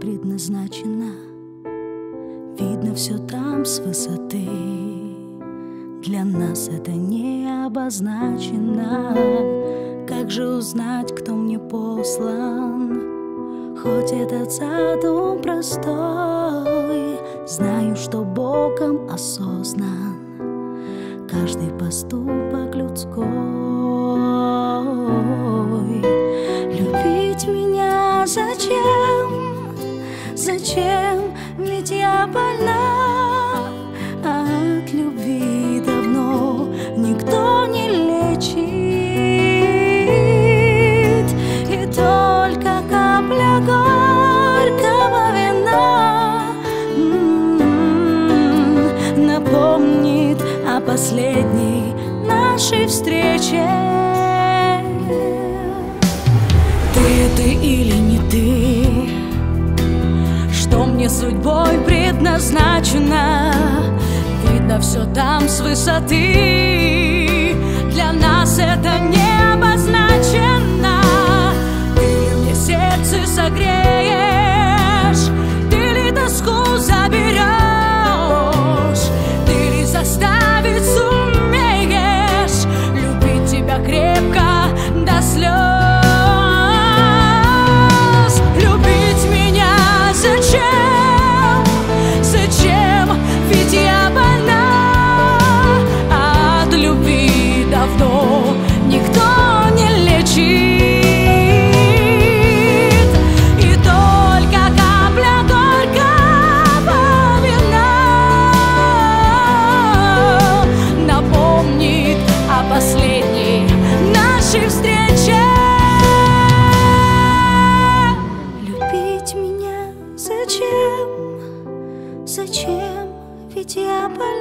предназначена Видно все там с высоты. Для нас это не обозначено. Как же узнать, кто мне послан? Хоть этот задум простой Знаю, что Богом осознан. Каждый поступок людской. Любить меня зачем? Зачем? Ведь я больна От любви давно никто не лечит И только капля горького вина м-м, Напомнит о последней нашей встрече предназначено. Видно все там с высоты. Для нас это не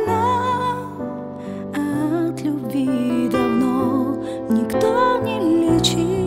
больна От любви давно. Никто не лечит